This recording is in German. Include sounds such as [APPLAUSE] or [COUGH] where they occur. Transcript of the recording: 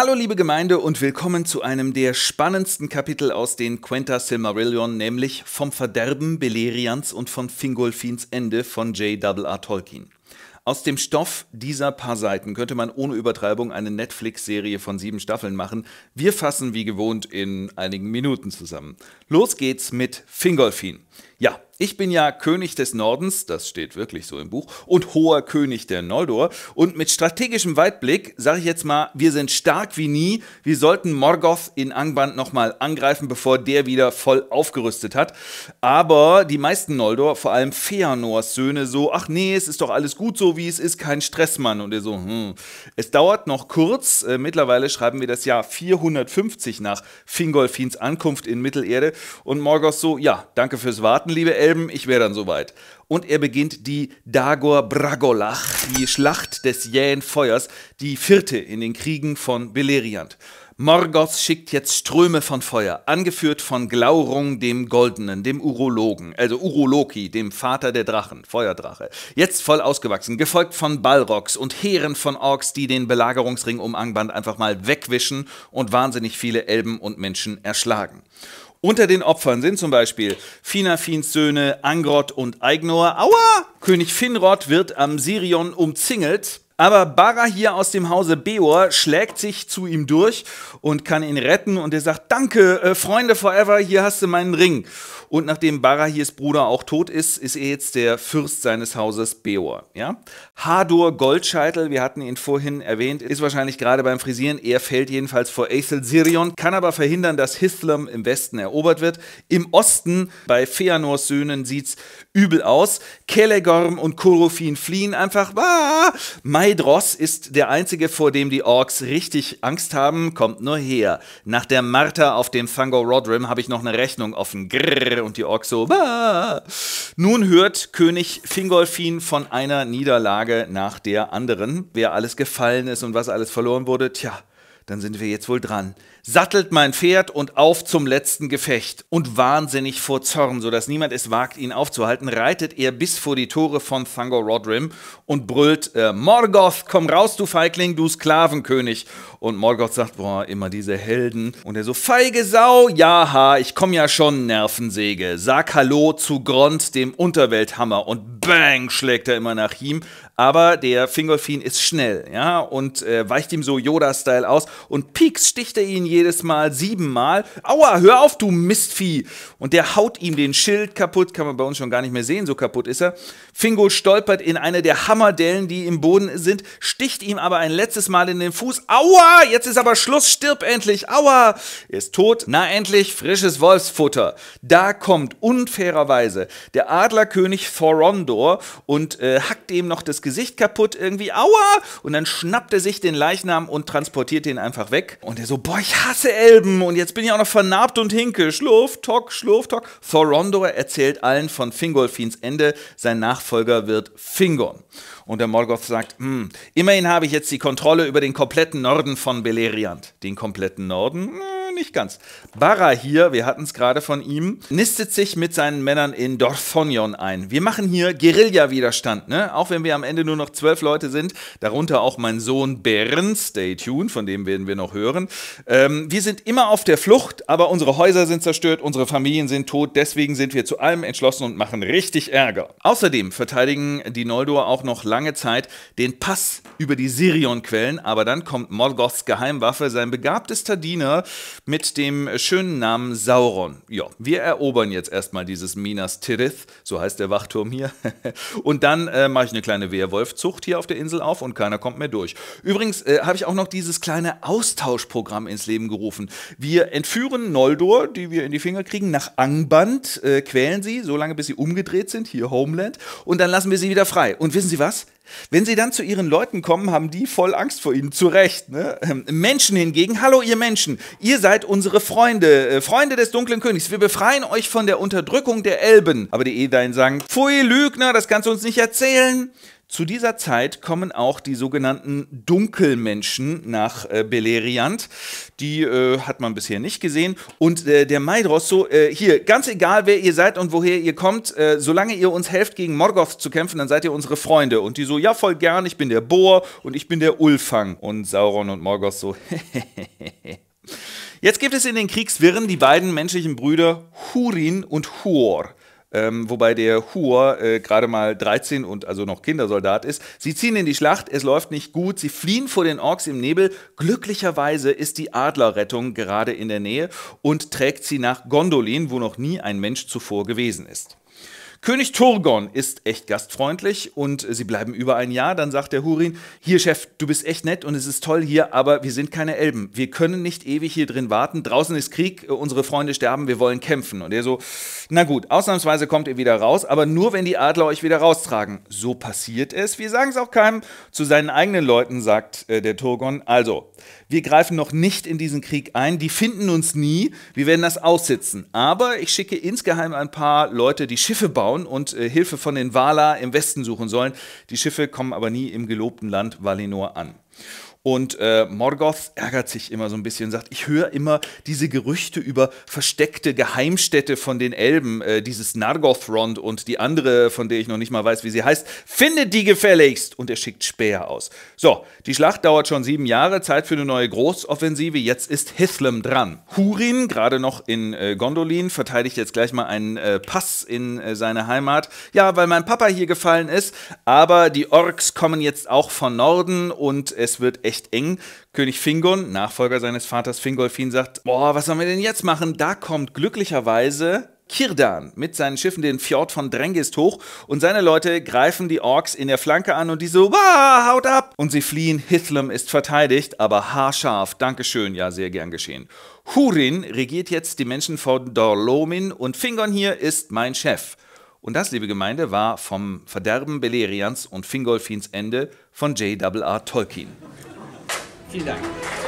Hallo liebe Gemeinde und willkommen zu einem der spannendsten Kapitel aus den Quenta Silmarillion, nämlich vom Verderben Beleriands und von Fingolfins Ende von J.R.R. Tolkien. Aus dem Stoff dieser paar Seiten könnte man ohne Übertreibung eine Netflix-Serie von sieben Staffeln machen. Wir fassen wie gewohnt in einigen Minuten zusammen. Los geht's mit Fingolfin. Ja, ich bin ja König des Nordens, das steht wirklich so im Buch, und hoher König der Noldor. Und mit strategischem Weitblick sage ich jetzt mal, wir sind stark wie nie. Wir sollten Morgoth in Angband nochmal angreifen, bevor der wieder voll aufgerüstet hat. Aber die meisten Noldor, vor allem Feanors Söhne, so, ach nee, es ist doch alles gut so, wie es ist, kein Stressmann. Und er so, hm. Es dauert noch kurz. Äh, mittlerweile schreiben wir das Jahr 450 nach Fingolfins Ankunft in Mittelerde. Und Morgoth so, ja, danke fürs Warten, liebe Elben Elben, ich wäre dann soweit. Und er beginnt die Dagor Bragolach, die Schlacht des jähen Feuers, die vierte in den Kriegen von Beleriand. Morgoth schickt jetzt Ströme von Feuer, angeführt von Glaurung dem Goldenen, dem Urologen, also Uroloki, dem Vater der Drachen, Feuerdrache. Jetzt voll ausgewachsen, gefolgt von Balrogs und Heeren von Orks, die den Belagerungsring um Angband einfach mal wegwischen und wahnsinnig viele Elben und Menschen erschlagen. Unter den Opfern sind zum Beispiel Finafins Söhne Angrod und Eignor. Aua! König Finrod wird am Sirion umzingelt. Aber Barahir aus dem Hause Beor schlägt sich zu ihm durch und kann ihn retten. Und er sagt: Danke, äh, Freunde forever, hier hast du meinen Ring. Und nachdem Barahirs Bruder auch tot ist, ist er jetzt der Fürst seines Hauses Beor. Ja? Hador Goldscheitel, wir hatten ihn vorhin erwähnt, ist wahrscheinlich gerade beim Frisieren. Er fällt jedenfalls vor Aethel Sirion, kann aber verhindern, dass Hithlum im Westen erobert wird. Im Osten, bei Feanors Söhnen, sieht es übel aus. Kelegorm und Korofin fliehen einfach. Ah! Maedros ist der einzige, vor dem die Orks richtig Angst haben. Kommt nur her. Nach der Marter auf dem Thangor Rodrim habe ich noch eine Rechnung offen. Grrr und die Orks so. Bah! Nun hört König Fingolfin von einer Niederlage nach der anderen. Wer alles gefallen ist und was alles verloren wurde, tja, dann sind wir jetzt wohl dran sattelt mein Pferd und auf zum letzten Gefecht. Und wahnsinnig vor Zorn, sodass niemand es wagt, ihn aufzuhalten, reitet er bis vor die Tore von Thangor Rodrim und brüllt, äh, Morgoth, komm raus, du Feigling, du Sklavenkönig. Und Morgoth sagt, boah, immer diese Helden. Und er so, feige Sau, jaha, ich komm ja schon, Nervensäge. Sag Hallo zu Grond, dem Unterwelthammer. Und bang, schlägt er immer nach ihm. Aber der Fingolfin ist schnell, ja, und äh, weicht ihm so Yoda-Style aus. Und pieks sticht er ihn jedes Mal siebenmal. Aua, hör auf, du Mistvieh! Und der haut ihm den Schild kaputt, kann man bei uns schon gar nicht mehr sehen, so kaputt ist er. Fingo stolpert in eine der Hammerdellen, die im Boden sind, sticht ihm aber ein letztes Mal in den Fuß. Aua, jetzt ist aber Schluss, stirb endlich, aua! Er ist tot, na endlich, frisches Wolfsfutter. Da kommt unfairerweise der Adlerkönig Thorondor und äh, hackt ihm noch das Gesicht kaputt, irgendwie, aua! Und dann schnappt er sich den Leichnam und transportiert den einfach weg. Und er so, boah, ich hasse Elben und jetzt bin ich auch noch vernarbt und hinke. Schlurf, tock, schlurf, tock. Thorondor erzählt allen von Fingolfins Ende. Sein Nachfolger wird Fingon. Und der Morgoth sagt, hm, immerhin habe ich jetzt die Kontrolle über den kompletten Norden von Beleriand. Den kompletten Norden? Hm nicht ganz. Barra hier, wir hatten es gerade von ihm, nistet sich mit seinen Männern in Dorthonion ein. Wir machen hier Guerilla-Widerstand, ne? Auch wenn wir am Ende nur noch zwölf Leute sind, darunter auch mein Sohn Bern, stay tuned, von dem werden wir noch hören. Ähm, wir sind immer auf der Flucht, aber unsere Häuser sind zerstört, unsere Familien sind tot, deswegen sind wir zu allem entschlossen und machen richtig Ärger. Außerdem verteidigen die Noldor auch noch lange Zeit den Pass über die Sirion-Quellen, aber dann kommt Morgoths Geheimwaffe, sein begabtester Diener, mit dem schönen Namen Sauron. Ja, wir erobern jetzt erstmal dieses Minas Tirith, so heißt der Wachturm hier. [LAUGHS] und dann äh, mache ich eine kleine Wehrwolfzucht hier auf der Insel auf und keiner kommt mehr durch. Übrigens äh, habe ich auch noch dieses kleine Austauschprogramm ins Leben gerufen. Wir entführen Noldor, die wir in die Finger kriegen, nach Angband, äh, quälen sie, solange bis sie umgedreht sind, hier Homeland, und dann lassen wir sie wieder frei. Und wissen Sie was? Wenn sie dann zu ihren Leuten kommen, haben die voll Angst vor ihnen, zu Recht. Ne? Ähm, Menschen hingegen, hallo ihr Menschen, ihr seid unsere Freunde, äh, Freunde des dunklen Königs. Wir befreien euch von der Unterdrückung der Elben. Aber die Edain sagen, pfui Lügner, das kannst du uns nicht erzählen. Zu dieser Zeit kommen auch die sogenannten Dunkelmenschen nach äh, Beleriand. Die äh, hat man bisher nicht gesehen. Und äh, der Maidros so, äh, hier, ganz egal wer ihr seid und woher ihr kommt, äh, solange ihr uns helft, gegen Morgoth zu kämpfen, dann seid ihr unsere Freunde. Und die so, ja, voll gern, ich bin der Bohr und ich bin der Ulfang. Und Sauron und Morgoth so, [LAUGHS] Jetzt gibt es in den Kriegswirren die beiden menschlichen Brüder Hurin und Huor. Ähm, wobei der Hur äh, gerade mal 13 und also noch Kindersoldat ist. Sie ziehen in die Schlacht, es läuft nicht gut, sie fliehen vor den Orks im Nebel. Glücklicherweise ist die Adlerrettung gerade in der Nähe und trägt sie nach Gondolin, wo noch nie ein Mensch zuvor gewesen ist. König Turgon ist echt gastfreundlich und sie bleiben über ein Jahr. Dann sagt der Hurin, hier Chef, du bist echt nett und es ist toll hier, aber wir sind keine Elben. Wir können nicht ewig hier drin warten. Draußen ist Krieg, unsere Freunde sterben, wir wollen kämpfen. Und er so, na gut, ausnahmsweise kommt ihr wieder raus, aber nur wenn die Adler euch wieder raustragen. So passiert es. Wir sagen es auch keinem. Zu seinen eigenen Leuten sagt äh, der Turgon, also, wir greifen noch nicht in diesen Krieg ein, die finden uns nie, wir werden das aussitzen. Aber ich schicke insgeheim ein paar Leute, die Schiffe bauen und äh, Hilfe von den Valar im Westen suchen sollen. Die Schiffe kommen aber nie im gelobten Land Valinor an. Und äh, Morgoth ärgert sich immer so ein bisschen, sagt, ich höre immer diese Gerüchte über versteckte Geheimstätte von den Elben, äh, dieses Nargothrond und die andere, von der ich noch nicht mal weiß, wie sie heißt. Findet die gefälligst! Und er schickt Speer aus. So, die Schlacht dauert schon sieben Jahre, Zeit für eine neue Großoffensive. Jetzt ist Hithlum dran. Hurin, gerade noch in äh, Gondolin, verteidigt jetzt gleich mal einen äh, Pass in äh, seine Heimat. Ja, weil mein Papa hier gefallen ist, aber die Orks kommen jetzt auch von Norden und es wird echt echt eng. König Fingon, Nachfolger seines Vaters Fingolfin, sagt: Boah, was sollen wir denn jetzt machen? Da kommt glücklicherweise Kirdan mit seinen Schiffen den Fjord von Drengist hoch und seine Leute greifen die Orks in der Flanke an und die so, Wah, haut ab! Und sie fliehen, Hithlum ist verteidigt, aber haarscharf, Dankeschön, ja, sehr gern geschehen. Hurin regiert jetzt die Menschen von Dorlomin und Fingon hier ist mein Chef. Und das, liebe Gemeinde, war vom Verderben Belerians und Fingolfins Ende von J.R.R. Tolkien. Vielen Dank.